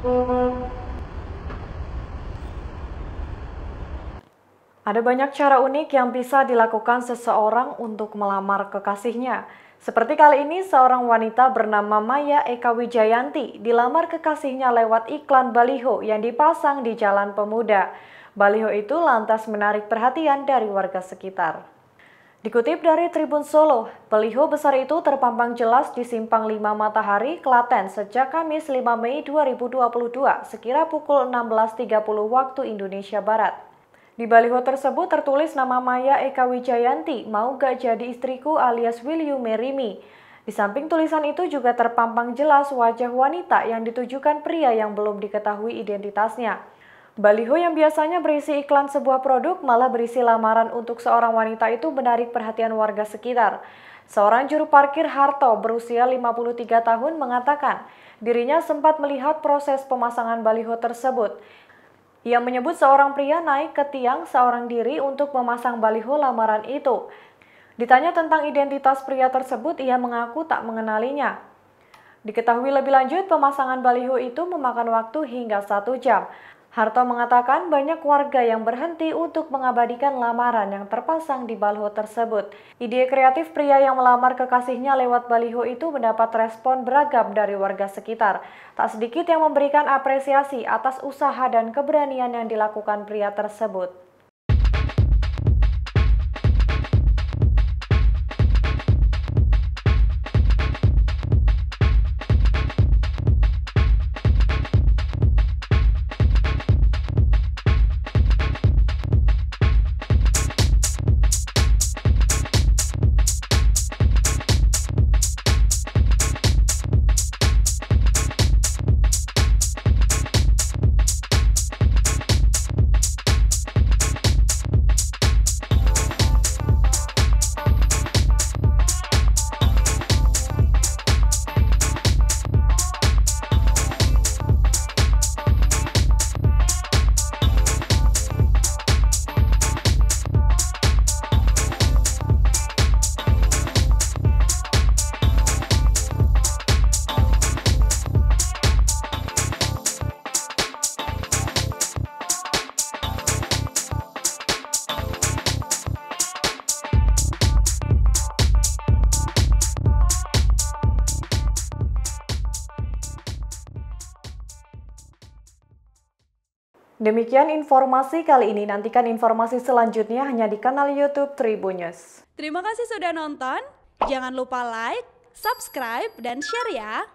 Ada banyak cara unik yang bisa dilakukan seseorang untuk melamar kekasihnya. Seperti kali ini, seorang wanita bernama Maya Eka Wijayanti dilamar kekasihnya lewat iklan baliho yang dipasang di Jalan Pemuda. Baliho itu lantas menarik perhatian dari warga sekitar. Dikutip dari Tribun Solo, baliho besar itu terpampang jelas di Simpang 5 Matahari, Klaten sejak Kamis 5 Mei 2022 sekira pukul 16.30 waktu Indonesia Barat. Di baliho tersebut tertulis nama Maya Eka Wijayanti, mau gak jadi istriku alias Will you marry me? Di samping tulisan itu juga terpampang jelas wajah wanita yang ditujukan pria yang belum diketahui identitasnya. Baliho yang biasanya berisi iklan sebuah produk malah berisi lamaran untuk seorang wanita itu menarik perhatian warga sekitar. Seorang juru parkir Harto berusia 53 tahun mengatakan dirinya sempat melihat proses pemasangan baliho tersebut. Ia menyebut seorang pria naik ke tiang seorang diri untuk memasang baliho lamaran itu. Ditanya tentang identitas pria tersebut, ia mengaku tak mengenalinya. Diketahui lebih lanjut, pemasangan baliho itu memakan waktu hingga satu jam. Harto mengatakan banyak warga yang berhenti untuk mengabadikan lamaran yang terpasang di baliho tersebut. Ide kreatif pria yang melamar kekasihnya lewat baliho itu mendapat respon beragam dari warga sekitar. Tak sedikit yang memberikan apresiasi atas usaha dan keberanian yang dilakukan pria tersebut. Demikian informasi kali ini. Nantikan informasi selanjutnya hanya di kanal YouTube Tribunnews. Terima kasih sudah nonton. Jangan lupa like, subscribe, dan share ya.